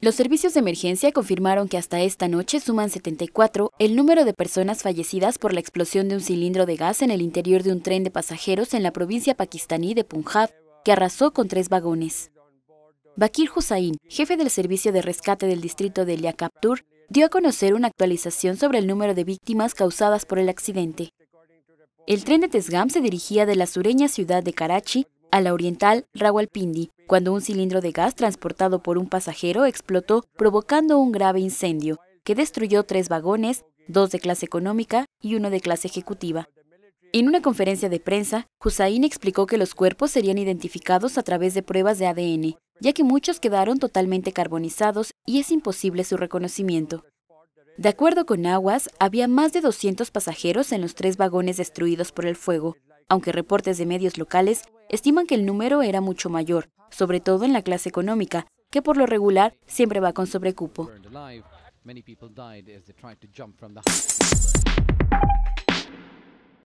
Los servicios de emergencia confirmaron que hasta esta noche suman 74 el número de personas fallecidas por la explosión de un cilindro de gas en el interior de un tren de pasajeros en la provincia pakistaní de Punjab, que arrasó con tres vagones. Bakir Hussain, jefe del servicio de rescate del distrito de Liakaptur, dio a conocer una actualización sobre el número de víctimas causadas por el accidente. El tren de Tesgam se dirigía de la sureña ciudad de Karachi a la oriental Rawalpindi, cuando un cilindro de gas transportado por un pasajero explotó provocando un grave incendio que destruyó tres vagones, dos de clase económica y uno de clase ejecutiva. En una conferencia de prensa, Hussain explicó que los cuerpos serían identificados a través de pruebas de ADN, ya que muchos quedaron totalmente carbonizados y es imposible su reconocimiento. De acuerdo con Aguas, había más de 200 pasajeros en los tres vagones destruidos por el fuego, aunque reportes de medios locales estiman que el número era mucho mayor, sobre todo en la clase económica, que por lo regular siempre va con sobrecupo.